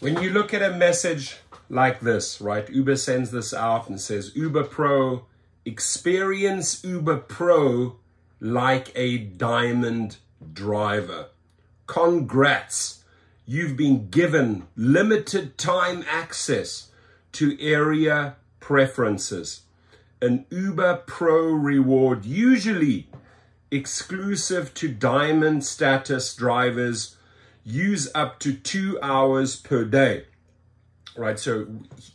when you look at a message like this, right? Uber sends this out and says, Uber Pro, experience Uber Pro like a diamond driver. Congrats. You've been given limited time access to area preferences. An Uber Pro reward, usually exclusive to diamond status drivers, use up to two hours per day right? So,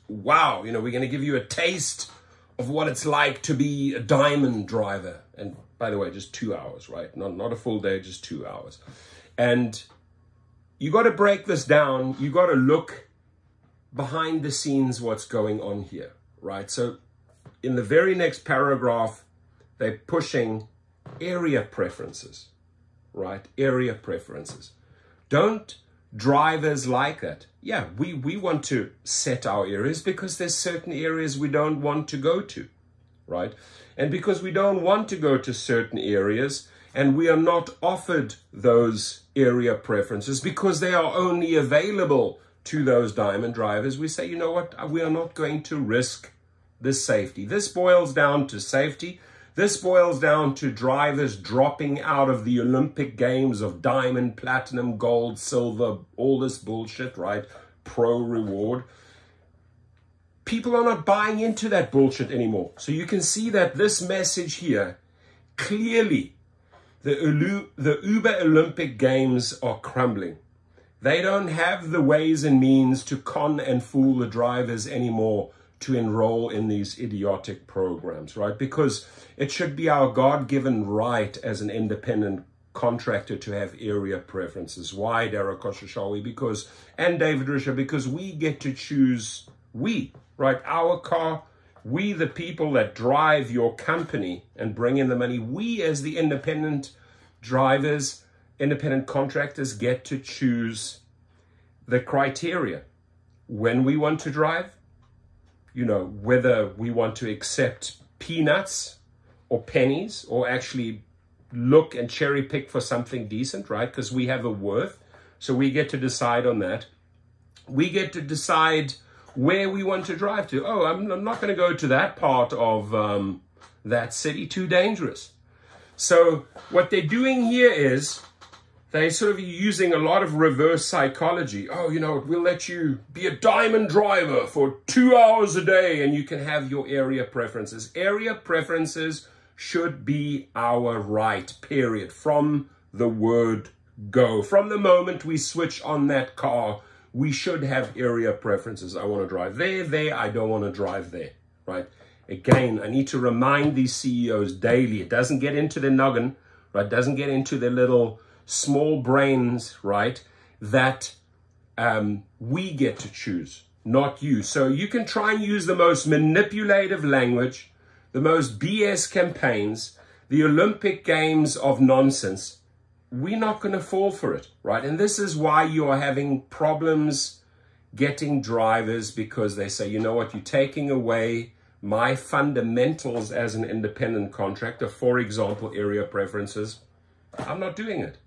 wow, you know, we're going to give you a taste of what it's like to be a diamond driver. And by the way, just two hours, right? Not, not a full day, just two hours. And you got to break this down. You got to look behind the scenes what's going on here, right? So in the very next paragraph, they're pushing area preferences, right? Area preferences. Don't drivers like that. Yeah, we, we want to set our areas because there's certain areas we don't want to go to, right? And because we don't want to go to certain areas and we are not offered those area preferences because they are only available to those diamond drivers, we say, you know what, we are not going to risk this safety. This boils down to safety this boils down to drivers dropping out of the Olympic Games of diamond, platinum, gold, silver, all this bullshit, right? Pro reward. People are not buying into that bullshit anymore. So you can see that this message here, clearly, the, the Uber Olympic Games are crumbling. They don't have the ways and means to con and fool the drivers anymore to enroll in these idiotic programs, right? Because it should be our God-given right as an independent contractor to have area preferences. Why, Dara Khosrowshahi? Because, and David Risher, because we get to choose, we, right? Our car, we, the people that drive your company and bring in the money, we as the independent drivers, independent contractors get to choose the criteria when we want to drive, you know, whether we want to accept peanuts or pennies or actually look and cherry pick for something decent, right? Because we have a worth. So we get to decide on that. We get to decide where we want to drive to. Oh, I'm, not going to go to that part of um, that city, too dangerous. So what they're doing here is they're sort of using a lot of reverse psychology. Oh, you know, we'll let you be a diamond driver for two hours a day and you can have your area preferences. Area preferences should be our right, period, from the word go. From the moment we switch on that car, we should have area preferences. I want to drive there, there, I don't want to drive there, right? Again, I need to remind these CEOs daily. It doesn't get into their noggin, right? It doesn't get into their little small brains, right, that um, we get to choose, not you. So you can try and use the most manipulative language, the most BS campaigns, the Olympic Games of nonsense. We're not going to fall for it, right? And this is why you are having problems getting drivers because they say, you know what, you're taking away my fundamentals as an independent contractor, for example, area preferences. I'm not doing it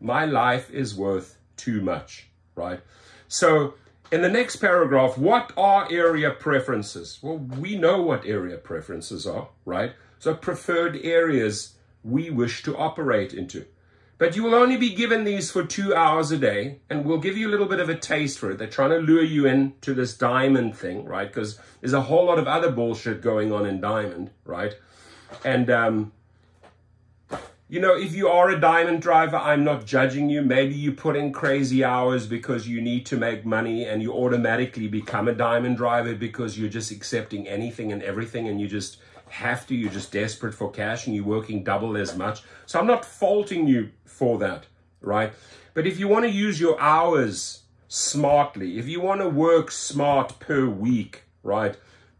my life is worth too much, right? So in the next paragraph, what are area preferences? Well, we know what area preferences are, right? So preferred areas we wish to operate into. But you will only be given these for two hours a day, and we'll give you a little bit of a taste for it. They're trying to lure you into this diamond thing, right? Because there's a whole lot of other bullshit going on in diamond, right? And um, you know, if you are a diamond driver, I'm not judging you. Maybe you put in crazy hours because you need to make money and you automatically become a diamond driver because you're just accepting anything and everything and you just have to. You're just desperate for cash and you're working double as much. So I'm not faulting you for that, right? But if you want to use your hours smartly, if you want to work smart per week, right?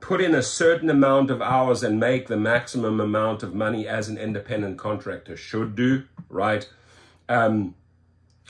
Put in a certain amount of hours and make the maximum amount of money as an independent contractor should do, right? Um,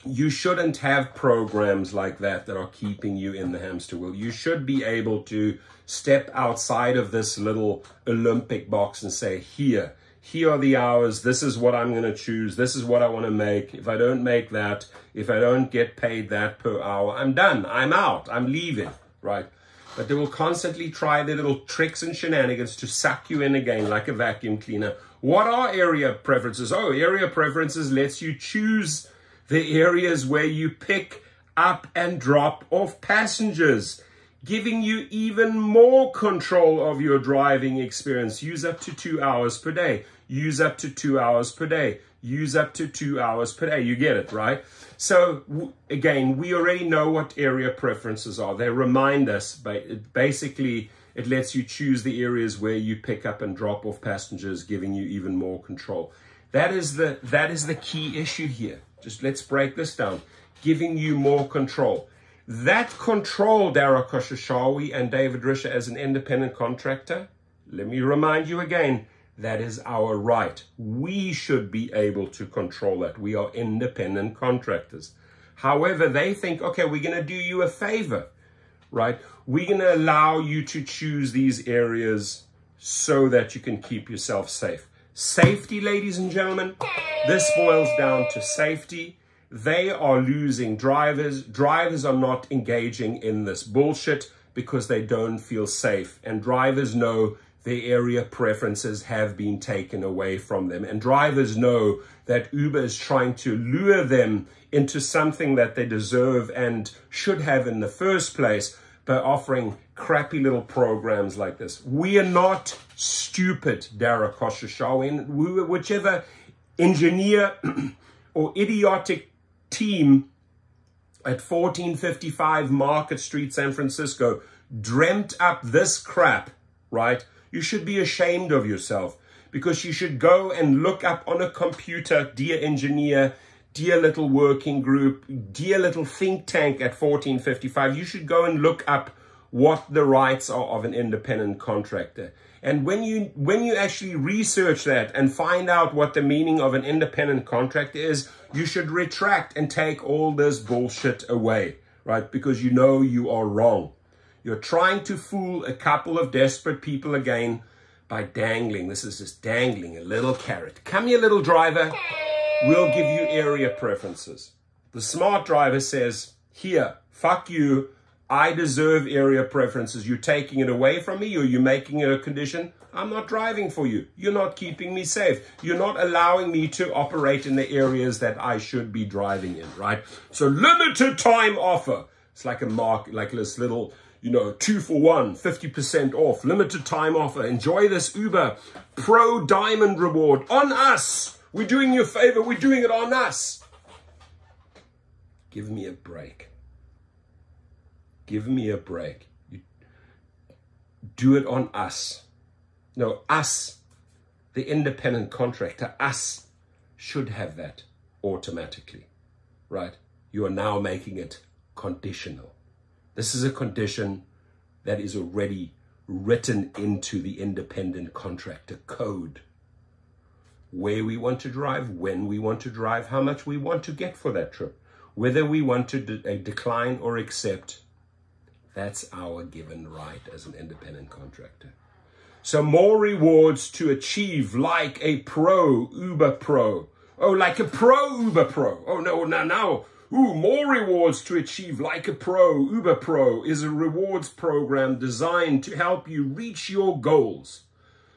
you shouldn't have programs like that that are keeping you in the hamster wheel. You should be able to step outside of this little Olympic box and say, here, here are the hours. This is what I'm going to choose. This is what I want to make. If I don't make that, if I don't get paid that per hour, I'm done. I'm out. I'm leaving, right? But they will constantly try their little tricks and shenanigans to suck you in again like a vacuum cleaner. What are area preferences? Oh, area preferences lets you choose the areas where you pick up and drop off passengers giving you even more control of your driving experience. Use up to two hours per day. Use up to two hours per day. Use up to two hours per day. You get it, right? So again, we already know what area preferences are. They remind us, but basically it lets you choose the areas where you pick up and drop off passengers, giving you even more control. That is the, that is the key issue here. Just let's break this down. Giving you more control. That control Dara Khosrowshahi and David Risher as an independent contractor, let me remind you again, that is our right. We should be able to control that. We are independent contractors. However, they think, okay, we're going to do you a favor, right? We're going to allow you to choose these areas so that you can keep yourself safe. Safety, ladies and gentlemen, this boils down to safety they are losing drivers. Drivers are not engaging in this bullshit because they don't feel safe. And drivers know their area preferences have been taken away from them. And drivers know that Uber is trying to lure them into something that they deserve and should have in the first place by offering crappy little programs like this. We are not stupid, Dara Khosrowshahi. Whichever engineer or idiotic team at 1455 Market Street, San Francisco, dreamt up this crap, right? You should be ashamed of yourself because you should go and look up on a computer, dear engineer, dear little working group, dear little think tank at 1455. You should go and look up what the rights are of an independent contractor. And when you when you actually research that and find out what the meaning of an independent contract is, you should retract and take all this bullshit away, right? Because you know you are wrong. You're trying to fool a couple of desperate people again by dangling. This is just dangling a little carrot. Come here, little driver. We'll give you area preferences. The smart driver says, here, fuck you. I deserve area preferences. You're taking it away from me or you're making it a condition. I'm not driving for you. You're not keeping me safe. You're not allowing me to operate in the areas that I should be driving in, right? So limited time offer. It's like a mark, like this little, you know, two for one, 50% off, limited time offer. Enjoy this Uber Pro Diamond reward on us. We're doing you a favor. We're doing it on us. Give me a break. Give me a break. You do it on us. No, us, the independent contractor, us should have that automatically, right? You are now making it conditional. This is a condition that is already written into the independent contractor code. Where we want to drive, when we want to drive, how much we want to get for that trip, whether we want to de uh, decline or accept that's our given right as an independent contractor. So more rewards to achieve like a pro Uber Pro. Oh, like a pro Uber Pro. Oh, no, no, no. Ooh, more rewards to achieve like a pro Uber Pro is a rewards program designed to help you reach your goals.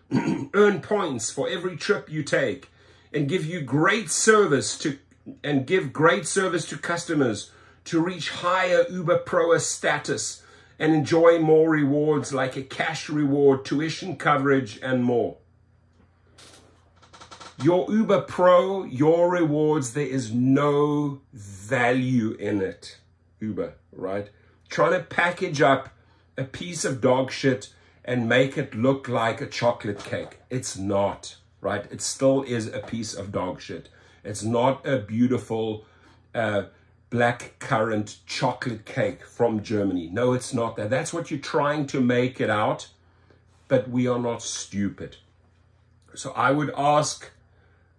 Earn points for every trip you take and give you great service to and give great service to customers to reach higher Uber Pro status and enjoy more rewards like a cash reward, tuition coverage, and more. Your Uber Pro, your rewards, there is no value in it. Uber, right? Trying to package up a piece of dog shit and make it look like a chocolate cake. It's not, right? It still is a piece of dog shit. It's not a beautiful uh, black currant chocolate cake from Germany. No, it's not that. That's what you're trying to make it out, but we are not stupid. So I would ask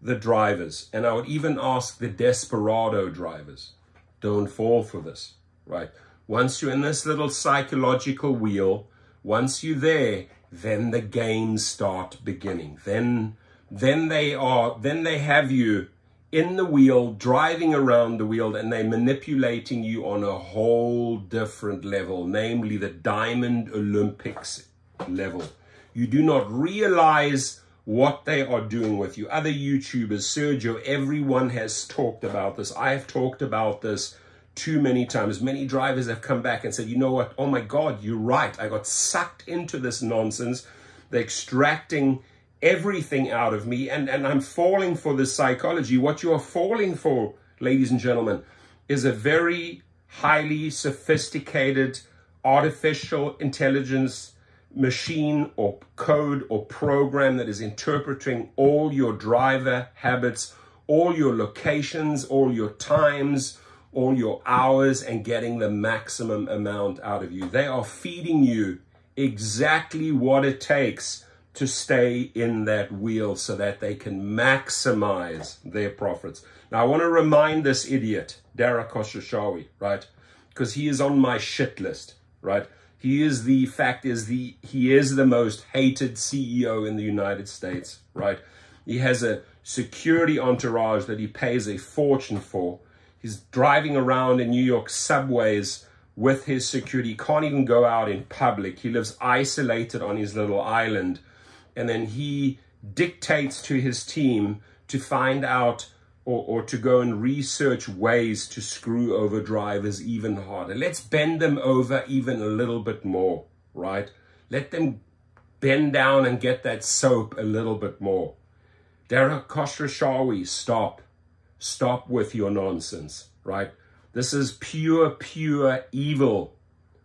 the drivers, and I would even ask the desperado drivers, don't fall for this, right? Once you're in this little psychological wheel, once you're there, then the games start beginning. Then then they are, then they have you in the wheel, driving around the wheel, and they're manipulating you on a whole different level, namely the Diamond Olympics level. You do not realize what they are doing with you. Other YouTubers, Sergio, everyone has talked about this. I have talked about this too many times. Many drivers have come back and said, you know what? Oh my God, you're right. I got sucked into this nonsense. They're extracting everything out of me and, and I'm falling for this psychology. What you are falling for, ladies and gentlemen, is a very highly sophisticated artificial intelligence machine or code or program that is interpreting all your driver habits, all your locations, all your times, all your hours and getting the maximum amount out of you. They are feeding you exactly what it takes to stay in that wheel so that they can maximize their profits. Now, I want to remind this idiot, Dara Khosrowshahi, right? Because he is on my shit list, right? He is the fact is the he is the most hated CEO in the United States, right? He has a security entourage that he pays a fortune for. He's driving around in New York subways with his security. He can't even go out in public. He lives isolated on his little island. And then he dictates to his team to find out or, or to go and research ways to screw over drivers even harder. Let's bend them over even a little bit more, right? Let them bend down and get that soap a little bit more. Dara Khosrowshahi, stop. Stop with your nonsense, right? This is pure, pure evil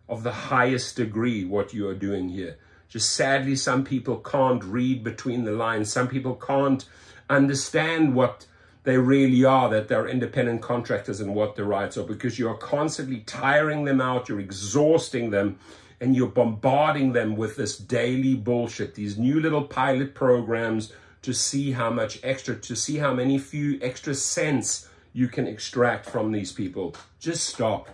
of the highest degree, what you are doing here. Just sadly, some people can't read between the lines. Some people can't understand what they really are, that they're independent contractors and what the rights are, because you're constantly tiring them out, you're exhausting them, and you're bombarding them with this daily bullshit, these new little pilot programs to see how much extra, to see how many few extra cents you can extract from these people. Just stop,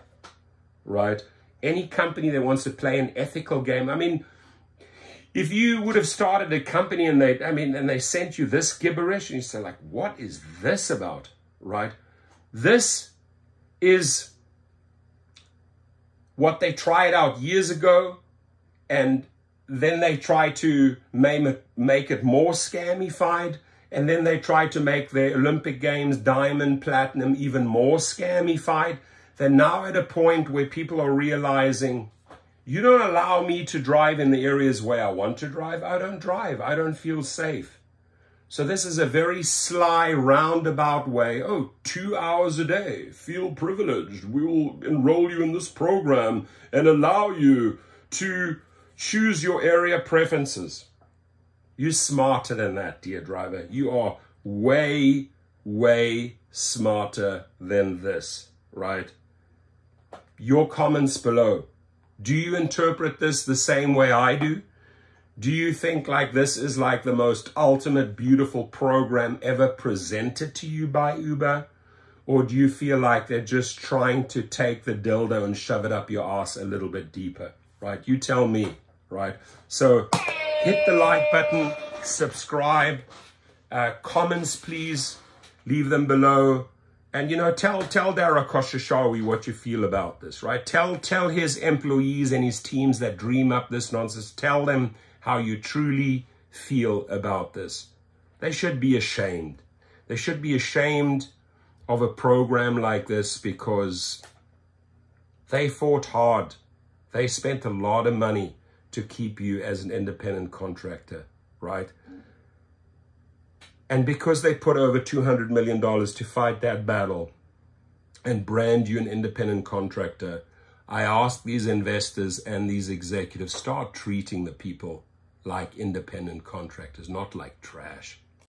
right? Any company that wants to play an ethical game, I mean, if you would have started a company and they, I mean, and they sent you this gibberish and you say like, what is this about? Right? This is what they tried out years ago and then they try to make it, more scamified and then they try to make the Olympic Games diamond, platinum even more scamified. They're now at a point where people are realizing you don't allow me to drive in the areas where I want to drive. I don't drive. I don't feel safe. So this is a very sly, roundabout way. Oh, two hours a day. Feel privileged. We will enroll you in this program and allow you to choose your area preferences. You're smarter than that, dear driver. You are way, way smarter than this, right? Your comments below. Do you interpret this the same way I do? Do you think like this is like the most ultimate beautiful program ever presented to you by Uber? Or do you feel like they're just trying to take the dildo and shove it up your ass a little bit deeper, right? You tell me, right? So hit the like button, subscribe, uh, comments, please leave them below. And, you know, tell, tell Dara Khosrowshahi what you feel about this, right? Tell, tell his employees and his teams that dream up this nonsense, tell them how you truly feel about this. They should be ashamed. They should be ashamed of a program like this because they fought hard. They spent a lot of money to keep you as an independent contractor, right? And because they put over $200 million to fight that battle and brand you an independent contractor, I ask these investors and these executives, start treating the people like independent contractors, not like trash.